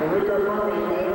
Enrico Fermi,